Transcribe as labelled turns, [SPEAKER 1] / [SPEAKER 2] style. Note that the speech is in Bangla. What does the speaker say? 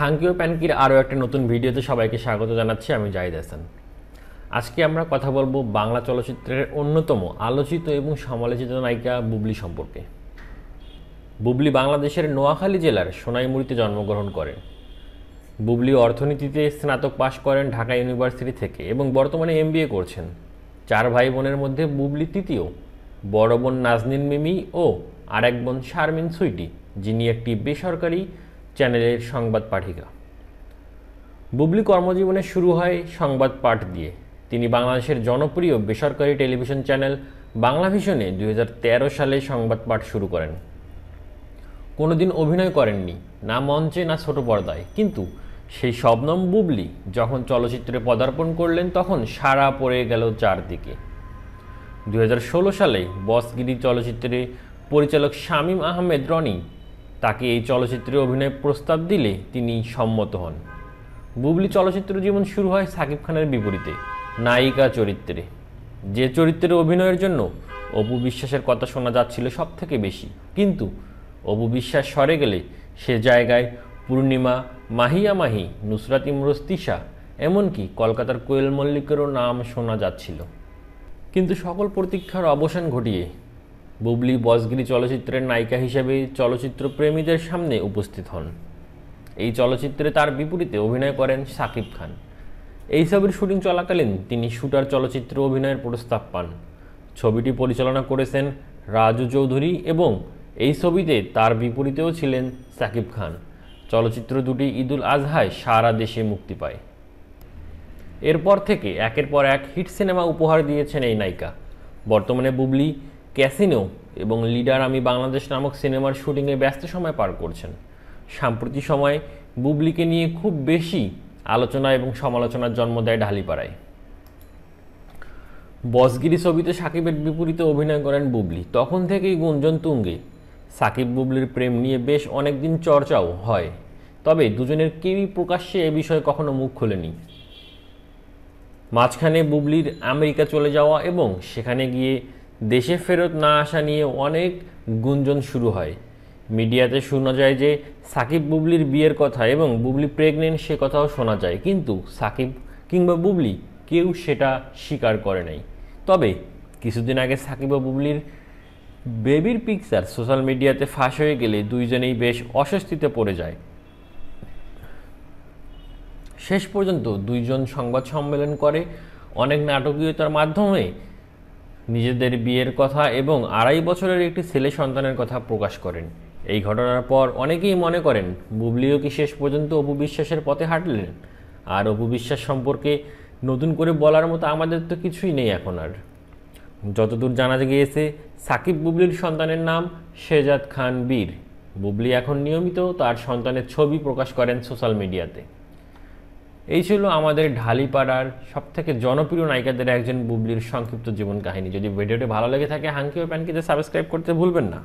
[SPEAKER 1] হাঙ্কিও প্যানকির আরও একটা নতুন ভিডিওতে সবাইকে স্বাগত জানাচ্ছি। আমি জাহিদ হাসান। আজকে আমরা কথা বলব বাংলা চলচ্চিত্রের অন্যতম আলোচিত এবং সমালোচিত নায়িকা বুবলি সম্পর্কে। বুবলি বাংলাদেশের নোয়াখালী জেলার সোনাইমুড়িতে জন্মগ্রহণ করেন। বুবলি অর্থনীতিতে স্নাতক পাশ করেন ঢাকা ইউনিভার্সিটি থেকে এবং বর্তমানে এমবিএ করছেন। চার ভাই বোনের মধ্যে বুবলি তৃতীয়, বড় বোন নাজনীন মিমি ও আরেক বোন শারমিন সুইটি, যিনি একটি বেসরকারি চ্যানেলের সংবাদ পাঠিকা। বুবলি কর্মজীবনে শুরু হয় সংবাদ পাঠ দিয়ে। তিনি বাংলাদেশের জনপ্রিয় বেসরকারি টেলিভিশন চ্যানেল বাংলা ভিশনে দুই সালে সংবাদ পাঠ শুরু করেন। কোনোদিন অভিনয় করেননি, না মঞ্চে, না ছোট পর্দায়। কিন্তু সেই শবনম বুবলি যখন চলচ্চিত্রে পদার্পণ করলেন, তখন সারা পড়ে গেল চারদিকে। দু হাজার ষোলো সালে বসগিরি চলচ্চিত্রে পরিচালক শামীম আহমেদ রনি তাকে এই চলচ্চিত্রে অভিনয় প্রস্তাব দিলে তিনি সম্মত হন। বুবলি চলচ্চিত্র জীবন শুরু হয় সাকিব খানের বিপরীতে, নায়িকা চরিত্রে। যে চরিত্রে অভিনয়ের জন্য অপু বিশ্বাসের কথা শোনা যাচ্ছিল সব থেকে বেশি। কিন্তু অপু বিশ্বাস সরে গেলে সে জায়গায় পূর্ণিমা, মাহিয়া মাহি, নুসরাত ইমরোজ তিশা, এমনকি কলকাতার কোয়েল মল্লিকেরও নাম শোনা যাচ্ছিল। কিন্তু সকল প্রতীক্ষার অবসান ঘটিয়ে বুবলি বসগিরি চলচ্চিত্রের নায়িকা হিসেবে চলচ্চিত্র প্রেমীদের সামনে উপস্থিত হন। এই চলচ্চিত্রে তার বিপরীতে অভিনয় করেন সাকিব খান। এই ছবির শুটিং চলাকালীন তিনি শুটার চলচ্চিত্রে অভিনয়ের প্রস্তাব পান। ছবিটি পরিচালনা করেছেন রাজু চৌধুরী এবং এই ছবিতে তার বিপরীতেও ছিলেন সাকিব খান। চলচ্চিত্র দুটি ঈদুল আজহায় সারা দেশে মুক্তি পায়। এরপর থেকে একের পর এক হিট সিনেমা উপহার দিয়েছেন এই নায়িকা। বর্তমানে বুবলি ক্যাসিনো এবং লিডার আমি বাংলাদেশ নামক সিনেমার শুটিংয়ে ব্যস্ত সময় পার করছেন। সাম্প্রতিক সময়ে বুবলিকে নিয়ে খুব বেশি আলোচনা এবং সমালোচনার জন্ম দেয় ঢালিপাড়ায়। বসগিরি ছবিতে সাকিবের বিপরীতে অভিনয় করেন বুবলি। তখন থেকেই গুঞ্জন তুঙ্গে। সাকিব বুবলির প্রেম নিয়ে বেশ অনেকদিন চর্চাও হয়। তবে দুজনের কেউই প্রকাশ্যে এ বিষয়ে কখনো মুখ খোলেনি। মাঝখানে বুবলির আমেরিকা চলে যাওয়া এবং সেখানে গিয়ে দেশে ফেরত না আসা নিয়ে অনেক গুঞ্জন শুরু হয়। মিডিয়াতে শোনা যায় যে, সাকিব বুবলির বিয়ের কথা এবং বুবলি প্রেগনেন্ট সে কথাও শোনা যায়। কিন্তু সাকিব কিংবা বুবলি কেউ সেটা স্বীকার করে নাই। তবে কিছুদিন আগে সাকিব ও বুবলির বেবির পিকচার সোশ্যাল মিডিয়াতে ফাঁস হয়ে গেলে দুইজনেই বেশ অস্বস্তিতে পড়ে যায়। শেষ পর্যন্ত দুইজন সংবাদ সম্মেলন করে। অনেক নাটকীয়তার মাধ্যমে নিজেদের বিয়ের কথা এবং আড়াই বছরের একটি ছেলে সন্তানের কথা প্রকাশ করেন। এই ঘটনার পর অনেকেই মনে করেন, বুবলিও কি শেষ পর্যন্ত অপু বিশ্বাসের পথে হাঁটলেন? আর অপু বিশ্বাস সম্পর্কে নতুন করে বলার মতো আমাদের তো কিছুই নেই এখন আর। যতদূর জানা গিয়েছে, সাকিব বুবলির সন্তানের নাম শেজাদ খান বীর। বুবলি এখন নিয়মিত তার সন্তানের ছবি প্রকাশ করেন সোশ্যাল মিডিয়াতে। এই ছিল আমাদের ঢালিপাড়ার সব থেকে জনপ্রিয় নায়িকাদের একজন বুবলির সংক্ষিপ্ত জীবন কাহিনী। যদি ভিডিওটি ভালো লেগে থাকে, হাঙ্কি ও প্যানকিতে সাবস্ক্রাইব করতে ভুলবেন না।